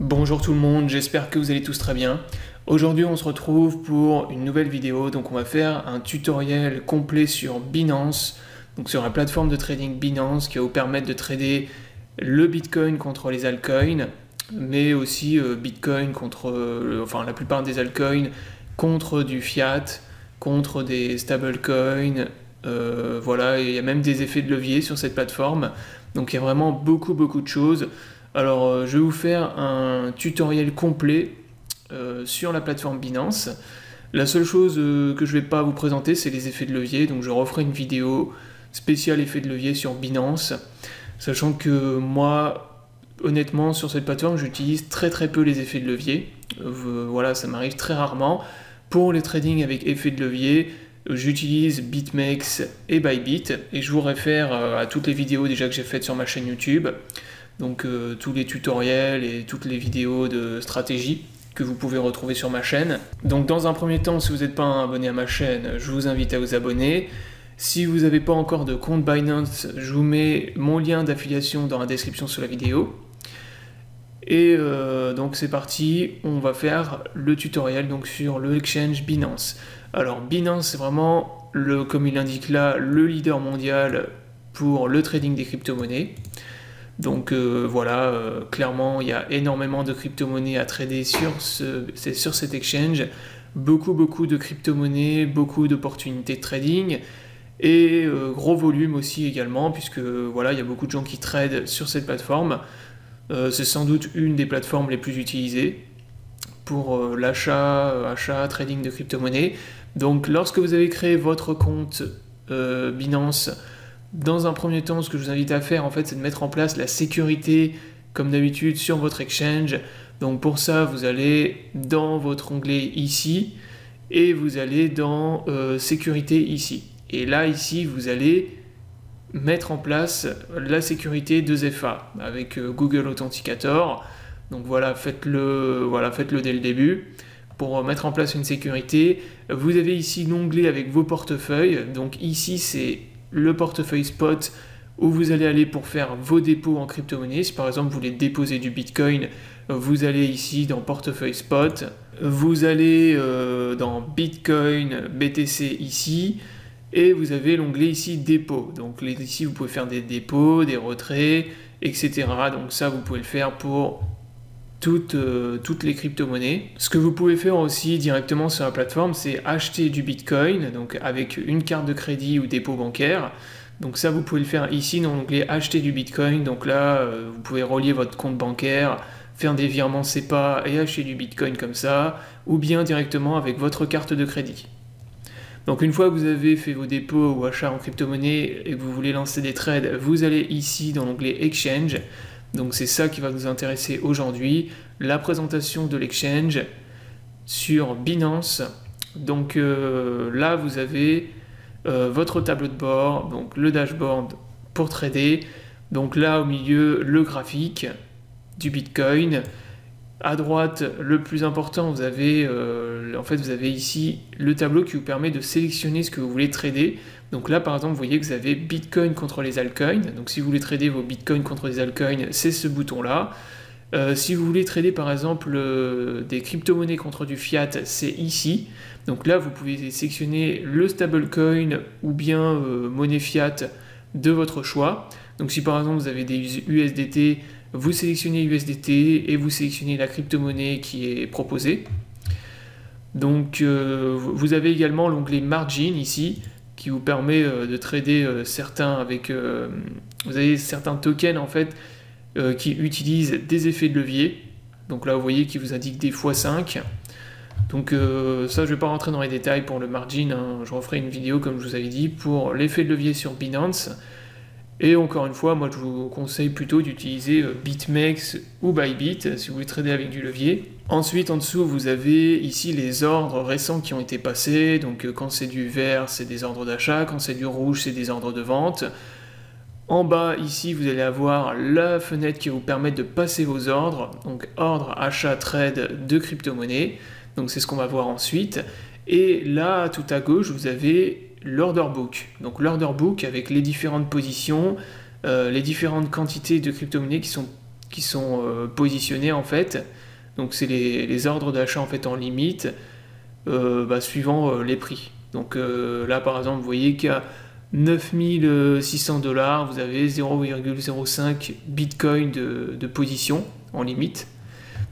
Bonjour tout le monde, j'espère que vous allez tous très bien. Aujourd'hui on se retrouve pour une nouvelle vidéo, donc on va faire un tutoriel complet sur Binance, donc sur la plateforme de trading Binance qui va vous permettre de trader le Bitcoin contre les altcoins, mais aussi euh, Bitcoin contre, euh, enfin la plupart des altcoins contre du fiat, contre des stablecoins, euh, voilà, il y a même des effets de levier sur cette plateforme, donc il y a vraiment beaucoup beaucoup de choses. Alors, euh, je vais vous faire un tutoriel complet euh, sur la plateforme Binance. La seule chose euh, que je ne vais pas vous présenter, c'est les effets de levier. Donc, je referai une vidéo spéciale effets de levier sur Binance. Sachant que moi, honnêtement, sur cette plateforme, j'utilise très très peu les effets de levier. voilà, ça m'arrive très rarement. Pour les trading avec effets de levier, j'utilise BitMEX et Bybit. Et je vous réfère à toutes les vidéos déjà que j'ai faites sur ma chaîne YouTube donc euh, tous les tutoriels et toutes les vidéos de stratégie que vous pouvez retrouver sur ma chaîne. Donc dans un premier temps, si vous n'êtes pas abonné à ma chaîne, je vous invite à vous abonner. Si vous n'avez pas encore de compte Binance, je vous mets mon lien d'affiliation dans la description sous la vidéo. Et euh, donc c'est parti, on va faire le tutoriel donc sur le exchange Binance. Alors Binance c'est vraiment le, comme il l'indique là, le leader mondial pour le trading des crypto-monnaies. Donc euh, voilà, euh, clairement, il y a énormément de crypto-monnaies à trader sur, ce, cet exchange. Beaucoup, beaucoup de crypto-monnaies, beaucoup d'opportunités de trading et euh, gros volume aussi également, puisque voilà, il y a beaucoup de gens qui tradent sur cette plateforme. C'est sans doute une des plateformes les plus utilisées pour l'achat, achat, trading de crypto-monnaies. Donc lorsque vous avez créé votre compte Binance, dans un premier temps, ce que je vous invite à faire, en fait, c'est de mettre en place la sécurité, comme d'habitude, sur votre exchange. Donc pour ça, vous allez dans votre onglet ici, et vous allez dans euh, sécurité ici. Et là, ici, vous allez mettre en place la sécurité de ZFA avec euh, Google Authenticator. Donc voilà, faites-le voilà, faites -le dès le début pour mettre en place une sécurité. Vous avez ici l'onglet avec vos portefeuilles. Donc ici, c'est le portefeuille spot où vous allez aller pour faire vos dépôts en crypto-monnaie. Si par exemple vous voulez déposer du Bitcoin, vous allez ici dans portefeuille spot, vous allez euh, dans Bitcoin, BTC ici, et vous avez l'onglet ici dépôt. Donc ici vous pouvez faire des dépôts, des retraits, etc. Donc ça vous pouvez le faire pour toutes, euh, toutes les crypto-monnaies. Ce que vous pouvez faire aussi directement sur la plateforme, c'est acheter du Bitcoin, donc avec une carte de crédit ou dépôt bancaire. Donc ça, vous pouvez le faire ici dans l'onglet acheter du Bitcoin. Donc là, euh, vous pouvez relier votre compte bancaire, faire des virements SEPA et acheter du Bitcoin comme ça, ou bien directement avec votre carte de crédit. Donc une fois que vous avez fait vos dépôts ou achats en crypto-monnaie et que vous voulez lancer des trades, vous allez ici dans l'onglet Exchange. Donc c'est ça qui va nous intéresser aujourd'hui, la présentation de l'exchange sur Binance. Donc euh, là, vous avez euh, votre tableau de bord, donc le dashboard pour trader. Donc là, au milieu, le graphique du Bitcoin. À droite, le plus important, vous avez, euh, en fait, vous avez ici le tableau qui vous permet de sélectionner ce que vous voulez trader. Donc là, par exemple, vous voyez que vous avez Bitcoin contre les altcoins. Donc si vous voulez trader vos Bitcoins contre les altcoins, c'est ce bouton-là. Euh, si vous voulez trader par exemple euh, des crypto-monnaies contre du fiat, c'est ici. Donc là, vous pouvez sélectionner le stablecoin ou bien monnaie fiat de votre choix. Donc si par exemple vous avez des USDT, vous sélectionnez USDT et vous sélectionnez la crypto-monnaie qui est proposée. Donc euh, vous avez également l'onglet Margin ici qui vous permet euh, de trader euh, certains avec vous avez certains tokens en fait qui utilisent des effets de levier. Donc là vous voyez qui vous indique des x5. Donc ça je vais pas rentrer dans les détails pour le margin, hein. je referai une vidéo comme je vous avais dit pour l'effet de levier sur Binance. Et encore une fois, moi je vous conseille plutôt d'utiliser euh, BitMEX ou Bybit euh, si vous voulez trader avec du levier. Ensuite, en dessous, vous avez ici les ordres récents qui ont été passés. Donc euh, quand c'est du vert, c'est des ordres d'achat. Quand c'est du rouge, c'est des ordres de vente. En bas, ici, vous allez avoir la fenêtre qui vous permettre de passer vos ordres. Donc ordre, achat, trade de crypto-monnaie. Donc c'est ce qu'on va voir ensuite. Et là, tout à gauche, vous avez l'order book. Donc l'order book avec les différentes positions, euh, les différentes quantités de crypto-monnaies qui sont qui sont positionnés en fait. Donc c'est les, ordres d'achat en fait en limite bah, suivant les prix. Donc là par exemple vous voyez qu'à 9600 dollars vous avez 0,05 bitcoin de position en limite.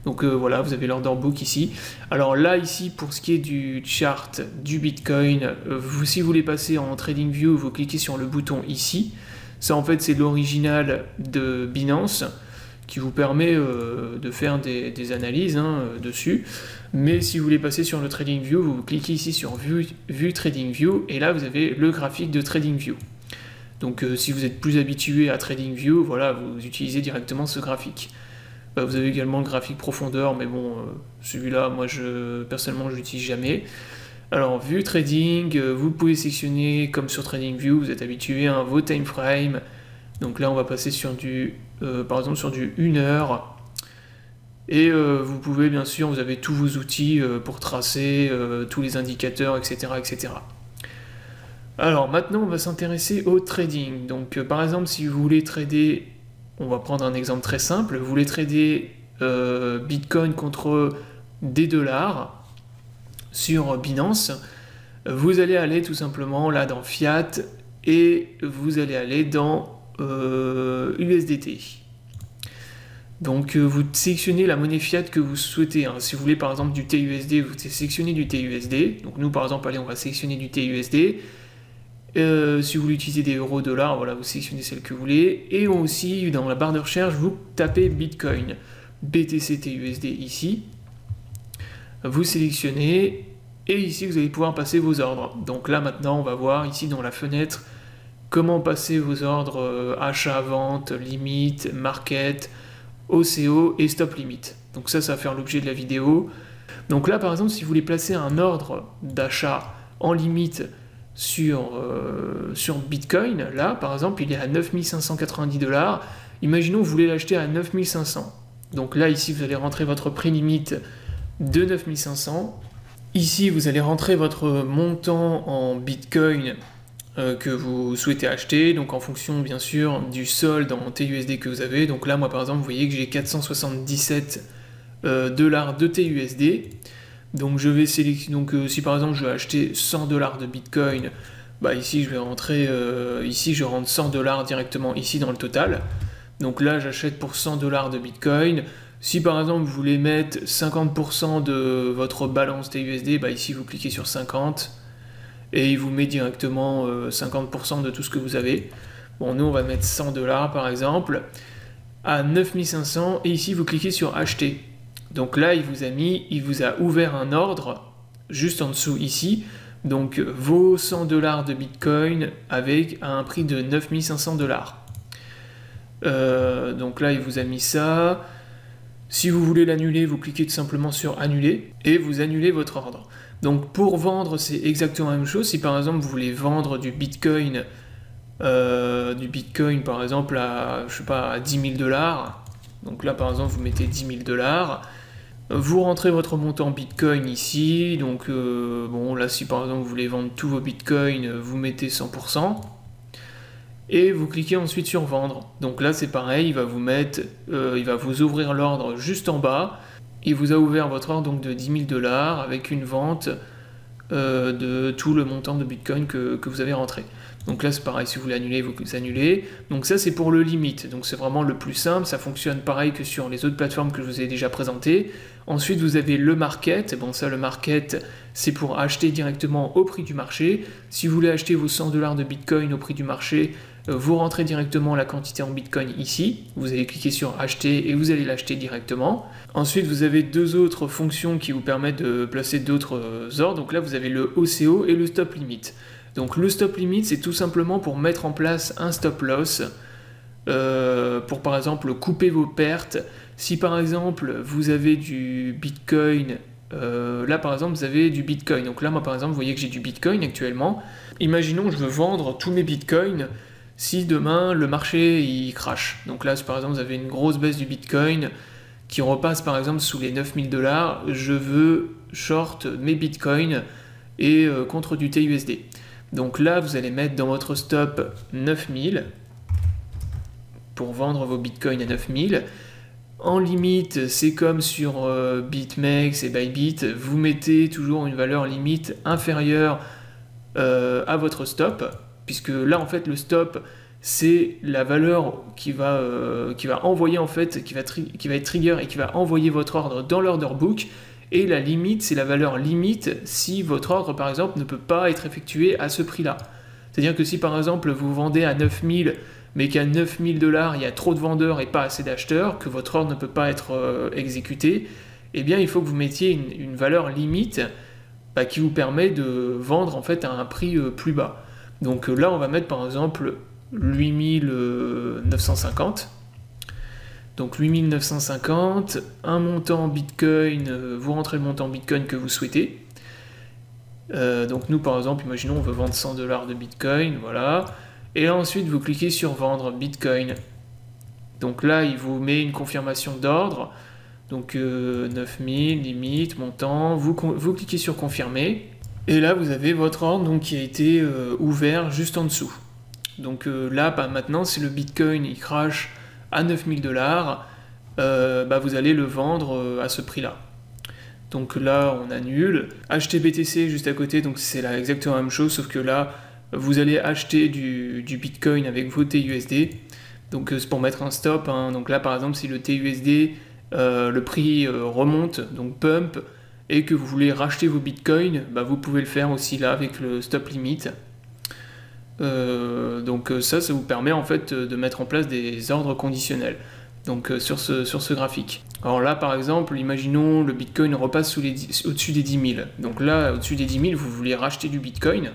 Donc euh, voilà, vous avez l'order book ici. Alors là, ici, pour ce qui est du chart du Bitcoin, euh, si vous voulez passer en TradingView, vous cliquez sur le bouton ici. Ça, en fait, c'est l'original de Binance qui vous permet euh, de faire des, analyses hein, dessus. Mais si vous voulez passer sur le TradingView, vous cliquez ici sur Vue TradingView et là, vous avez le graphique de TradingView. Donc si vous êtes plus habitué à TradingView, voilà, vous utilisez directement ce graphique. Bah, vous avez également le graphique profondeur, mais bon, euh, celui-là, moi, je, personnellement, je l'utilise jamais. Alors, vue trading, euh, vous pouvez sélectionner, comme sur TradingView, vous êtes habitué à vos time frame. Donc là, on va passer sur du, euh, par exemple, sur du 1 heure. Et vous pouvez, bien sûr, vous avez tous vos outils pour tracer tous les indicateurs, etc., etc. Alors, maintenant, on va s'intéresser au trading. Donc, par exemple, si vous voulez trader on va prendre un exemple très simple. Vous voulez trader euh, Bitcoin contre des dollars sur Binance. Vous allez aller tout simplement là dans Fiat et vous allez aller dans USDT. Euh, Donc euh, vous sélectionnez la monnaie fiat que vous souhaitez. Hein. Si vous voulez par exemple du TUSD, vous sélectionnez du TUSD. Donc nous par exemple, allez, on va sélectionner du TUSD. Euh, si vous voulez utiliser des euros, dollars, voilà, vous sélectionnez celle que vous voulez. Et aussi, dans la barre de recherche, vous tapez Bitcoin, BTC TUSD ici. Vous sélectionnez et ici, vous allez pouvoir passer vos ordres. Donc là, maintenant, on va voir ici dans la fenêtre comment passer vos ordres euh, achat, vente, limite, market, OCO et stop limit. Donc ça, ça va faire l'objet de la vidéo. Donc là, par exemple, si vous voulez placer un ordre d'achat en limite sur, euh, sur Bitcoin, là par exemple, il est à 9590 dollars. Imaginons vous voulez l'acheter à 9500. Donc là, ici, vous allez rentrer votre prix limite de 9500. Ici, vous allez rentrer votre montant en Bitcoin euh, que vous souhaitez acheter, donc en fonction bien sûr du solde en TUSD que vous avez. Donc là, moi par exemple, vous voyez que j'ai 477 euh, dollars de TUSD. Donc je vais sélectionner. Donc euh, si par exemple je veux acheter 100 dollars de Bitcoin, bah ici je vais rentrer. Euh, ici je rentre 100 dollars directement ici dans le total. Donc là j'achète pour 100 dollars de Bitcoin. Si par exemple vous voulez mettre 50% de votre balance TUSD, bah ici vous cliquez sur 50 et il vous met directement 50% euh, de tout ce que vous avez. Bon, nous on va mettre 100 dollars par exemple à 9500 et ici vous cliquez sur acheter. Donc là, il vous a mis, il vous a ouvert un ordre juste en dessous ici. Donc vos 100 dollars de Bitcoin avec un prix de 9500 dollars. Euh, donc là, il vous a mis ça. Si vous voulez l'annuler, vous cliquez tout simplement sur annuler et vous annulez votre ordre. Donc pour vendre, c'est exactement la même chose. Si par exemple vous voulez vendre du Bitcoin, euh, du Bitcoin par exemple à, je à 10 000 dollars, donc là par exemple vous mettez 10 000 dollars, vous rentrez votre montant Bitcoin ici, donc euh, bon là si par exemple vous voulez vendre tous vos Bitcoins, vous mettez 100%, et vous cliquez ensuite sur vendre. Donc là c'est pareil, il va vous mettre, euh, il va vous ouvrir l'ordre juste en bas, il vous a ouvert votre ordre de 10 000 dollars avec une vente euh, de tout le montant de Bitcoin que vous avez rentré. Donc là, c'est pareil, si vous voulez annuler, vous annulez. Donc ça, c'est pour le limite. Donc c'est vraiment le plus simple. Ça fonctionne pareil que sur les autres plateformes que je vous ai déjà présentées. Ensuite, vous avez le market. Bon, ça, le market, c'est pour acheter directement au prix du marché. Si vous voulez acheter vos 100 dollars de Bitcoin au prix du marché, euh, vous rentrez directement la quantité en Bitcoin ici. Vous allez cliquer sur acheter et vous allez l'acheter directement. Ensuite, vous avez deux autres fonctions qui vous permettent de placer d'autres euh, ordres. Donc là, vous avez le OCO et le stop limit. Donc le stop limit, c'est tout simplement pour mettre en place un stop loss, euh, pour par exemple couper vos pertes. Si par exemple vous avez du Bitcoin, euh, là par exemple vous avez du Bitcoin. Donc là moi par exemple vous voyez que j'ai du Bitcoin actuellement. Imaginons que je veux vendre tous mes Bitcoins si demain le marché il crache. Donc là par exemple vous avez une grosse baisse du Bitcoin qui repasse par exemple sous les 9000 dollars, je veux short mes Bitcoins et euh, contre du TUSD. Donc là, vous allez mettre dans votre stop 9000 pour vendre vos bitcoins à 9000. En limite, c'est comme sur euh, BitMEX et Bybit, vous mettez toujours une valeur limite inférieure euh, à votre stop, puisque là en fait le stop c'est la valeur qui va, euh, envoyer en fait, qui va, qui va être trigger et qui va envoyer votre ordre dans l'order book, et la limite c'est la valeur limite si votre ordre par exemple ne peut pas être effectué à ce prix-là. C'est-à-dire que si par exemple vous vendez à 9000 mais qu'à 9000 dollars, il y a trop de vendeurs et pas assez d'acheteurs, que votre ordre ne peut pas être euh, exécuté, eh bien il faut que vous mettiez une, valeur limite bah, qui vous permet de vendre en fait à un prix euh, plus bas. Donc euh, là, on va mettre par exemple 8950. Donc 8950, un montant Bitcoin, vous rentrez le montant Bitcoin que vous souhaitez. donc nous par exemple, imaginons on veut vendre 100 dollars de Bitcoin, voilà. Et ensuite, vous cliquez sur vendre Bitcoin. Donc là, il vous met une confirmation d'ordre. Donc 9000, euh, limite, montant. Vous, cliquez sur confirmer. Et là, vous avez votre ordre qui a été euh, ouvert juste en dessous. Donc euh, là, bah, maintenant, si le Bitcoin il crash à 9000 dollars, bah, vous allez le vendre à ce prix-là. Donc là, on annule. Acheter BTC juste à côté, donc c'est exactement la même chose, sauf que là, vous allez acheter du, Bitcoin avec vos TUSD. Donc euh, c'est pour mettre un stop. Hein. Donc là par exemple si le TUSD, euh, le prix euh, remonte, donc pump, et que vous voulez racheter vos Bitcoins, bah, vous pouvez le faire aussi là avec le stop limit. Donc ça, ça vous permet en fait de mettre en place des ordres conditionnels. Donc sur, ce, sur ce graphique. Alors là par exemple, imaginons le Bitcoin repasse au-dessus des 10 000. Donc là, au-dessus des 10 000, vous voulez racheter du Bitcoin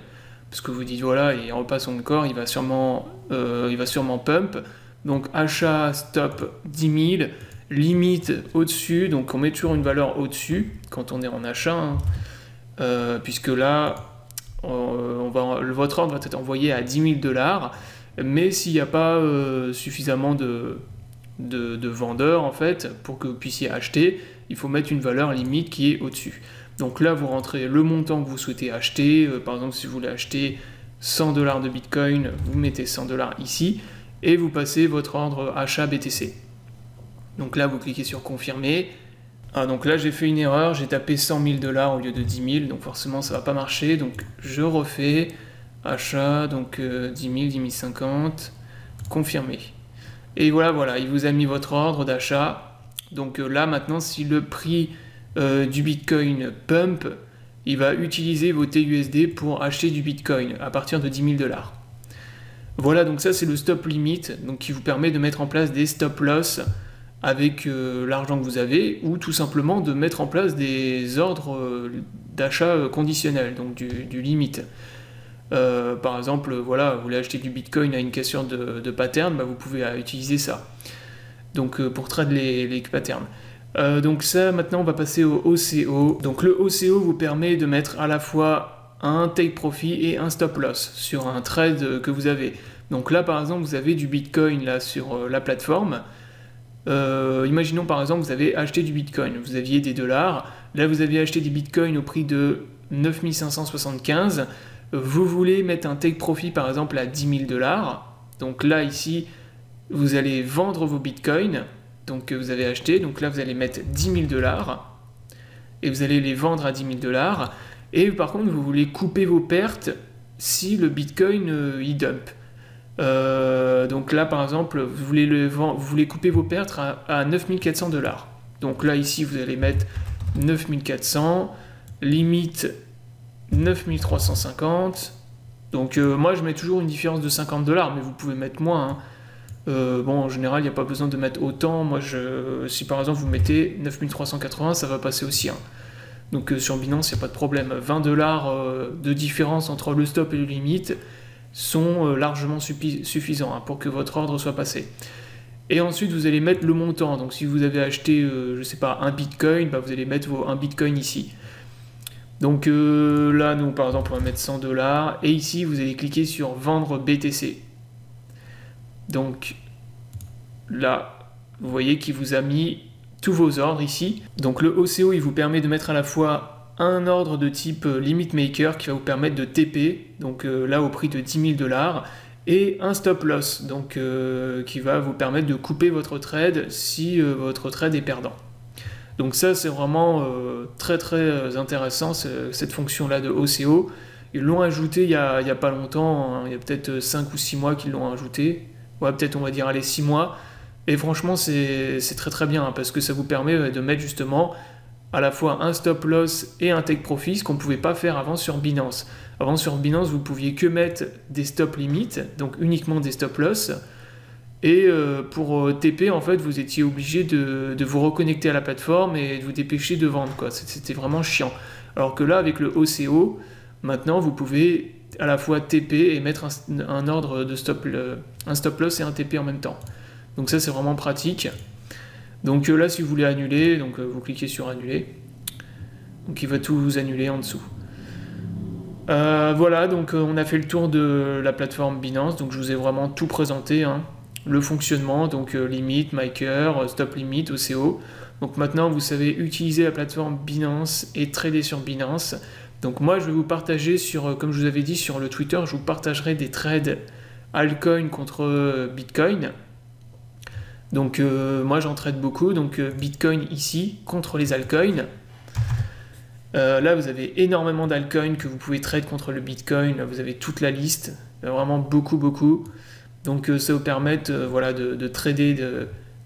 parce que vous dites voilà, il repasse son corps, il va sûrement, euh, il va sûrement pump. Donc achat, stop 10 000, limite au-dessus, donc on met toujours une valeur au-dessus quand on est en achat, hein. euh, puisque là, on va, votre ordre va être envoyé à 10 000 dollars, mais s'il n'y a pas euh, suffisamment de, vendeurs en fait pour que vous puissiez acheter, il faut mettre une valeur limite qui est au-dessus. Donc là, vous rentrez le montant que vous souhaitez acheter. Euh, par exemple, si vous voulez acheter 100 dollars de Bitcoin, vous mettez 100 dollars ici et vous passez votre ordre achat BTC. Donc là, vous cliquez sur confirmer. Ah, donc là, j'ai fait une erreur, j'ai tapé 100 000 dollars au lieu de 10 000, donc forcément, ça va pas marcher. Donc je refais achat, donc 10 000, 10 050, confirmer. Et voilà, voilà, il vous a mis votre ordre d'achat. Donc euh, là, maintenant, si le prix euh, du Bitcoin pump, il va utiliser vos TUSD pour acheter du Bitcoin à partir de 10 000 dollars. Voilà, donc ça c'est le stop limit, donc qui vous permet de mettre en place des stop loss avec euh, l'argent que vous avez, ou tout simplement de mettre en place des ordres euh, d'achat conditionnels, donc du, limit. par exemple, voilà, vous voulez acheter du Bitcoin à une cassure de, pattern, bah, vous pouvez utiliser ça. Donc pour trade les, les patterns. Euh, donc ça, maintenant, on va passer au OCO. Donc le OCO vous permet de mettre à la fois un take profit et un stop loss sur un trade que vous avez. Donc là, par exemple, vous avez du Bitcoin là sur euh, la plateforme. Euh, imaginons par exemple, vous avez acheté du Bitcoin, vous aviez des dollars. Là, vous aviez acheté du Bitcoin au prix de 9575. Vous voulez mettre un take profit par exemple à 10 000 dollars. Donc là, ici, vous allez vendre vos Bitcoins donc, que vous avez acheté. Donc là, vous allez mettre 10 000 dollars et vous allez les vendre à 10 000 dollars. Et par contre, vous voulez couper vos pertes si le Bitcoin euh, y dump. Euh, donc là, par exemple, vous voulez, couper vos pertes à, à 9400 dollars. Donc là, ici, vous allez mettre 9400, limite 9350. Donc euh, moi, je mets toujours une différence de 50 dollars, mais vous pouvez mettre moins. Hein. Euh, bon, en général, il n'y a pas besoin de mettre autant. Moi, si par exemple vous mettez 9380, ça va passer aussi. Hein. Donc sur Binance, il n'y a pas de problème. 20 dollars de différence entre le stop et le limite sont largement suffisants hein, pour que votre ordre soit passé. Et ensuite, vous allez mettre le montant. Donc si vous avez acheté, je ne sais pas, un bitcoin, bah, vous allez mettre un bitcoin ici. Donc là, nous, par exemple, on va mettre 100 dollars. Et ici, vous allez cliquer sur vendre BTC. Donc là, vous voyez qu'il vous a mis tous vos ordres ici. Donc le OCO, il vous permet de mettre à la fois un ordre de type euh, limit maker qui va vous permettre de TP, donc euh, là au prix de 10 000 dollars, et un stop loss, donc qui va vous permettre de couper votre trade si votre trade est perdant. Donc ça c'est vraiment très très intéressant cette fonction là de OCO. Ils l'ont ajouté il y, a, pas longtemps, hein. il y a peut-être 5 ou 6 mois qu'ils l'ont ajouté. Ouais, peut-être on va dire allez 6 mois. Et franchement, c'est très très bien hein, parce que ça vous permet de mettre justement à la fois un stop loss et un take profit, ce qu'on ne pouvait pas faire avant sur Binance. Avant sur Binance, vous pouviez que mettre des stop limits, donc uniquement des stop loss. Et euh, pour euh, TP, en fait, vous étiez obligé de, vous reconnecter à la plateforme et de vous dépêcher de vendre. C'était vraiment chiant. Alors que là, avec le OCO, Maintenant, vous pouvez à la fois TP et mettre un, ordre de stop, un stop loss et un TP en même temps. Donc ça, c'est vraiment pratique. Donc euh, là, si vous voulez annuler, donc euh, vous cliquez sur annuler. Donc il va tout vous annuler en dessous. Euh, voilà, donc on a fait le tour de la plateforme Binance. Donc je vous ai vraiment tout présenté. Hein. Le fonctionnement, donc limit, maker, stop limit, OCO. Donc maintenant, vous savez utiliser la plateforme Binance et trader sur Binance. Donc moi, je vais vous partager sur, comme je vous avais dit sur le Twitter, je vous partagerai des trades altcoin contre Bitcoin. Donc euh, moi, j'en trade beaucoup. Donc Bitcoin ici contre les altcoins. là, vous avez énormément d'altcoins que vous pouvez trade contre le Bitcoin. vous avez toute la liste, vraiment beaucoup, beaucoup. Donc ça vous permet voilà, de, trader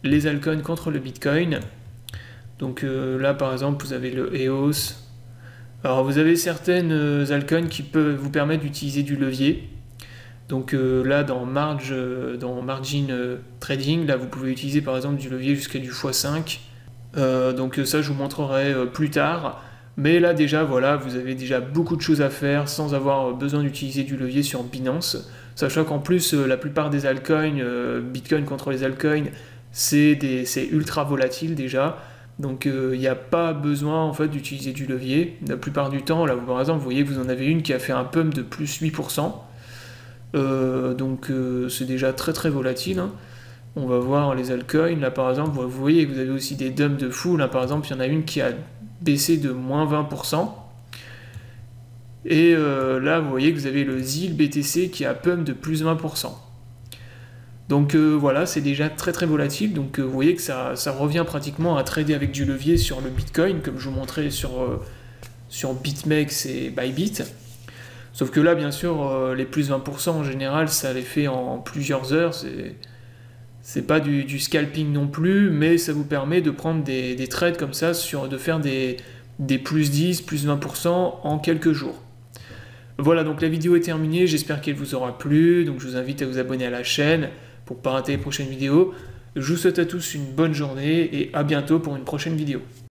les altcoins contre le Bitcoin. Donc là, par exemple, vous avez le EOS, alors vous avez certaines euh, altcoins qui peuvent vous permettre d'utiliser du levier. Donc euh, là dans, euh, margin trading, là vous pouvez utiliser par exemple du levier jusqu'à du x5. donc ça je vous montrerai plus tard. Mais là déjà voilà, vous avez déjà beaucoup de choses à faire sans avoir besoin d'utiliser du levier sur Binance. Sachant qu'en plus la plupart des altcoins, Bitcoin contre les altcoins, c'est ultra volatile déjà. Donc il euh, n'y a pas besoin en fait d'utiliser du levier. La plupart du temps, là par exemple, vous voyez vous en avez une qui a fait un pump de plus 8%. Euh, donc euh, c'est déjà très très volatile. Hein. On va voir les altcoins. Là par exemple, vous voyez que vous avez aussi des dumps de fou. Là par exemple, il y en a une qui a baissé de moins 20%. Et là, vous voyez que vous avez le ZIL BTC qui a pump de plus 20%. Donc euh, voilà, c'est déjà très très volatile. Donc euh, vous voyez que ça, revient pratiquement à trader avec du levier sur le Bitcoin, comme je vous montrais sur, euh, sur BitMEX et Bybit. Sauf que là, bien sûr, les plus 20% en général, ça les fait en plusieurs heures. C'est pas du, scalping non plus, mais ça vous permet de prendre des, trades comme ça, de faire des, des plus 10, plus 20% en quelques jours. Voilà, donc la vidéo est terminée, j'espère qu'elle vous aura plu, donc je vous invite à vous abonner à la chaîne, pour ne pas rater les prochaines vidéos. Je vous souhaite à tous une bonne journée et à bientôt pour une prochaine vidéo.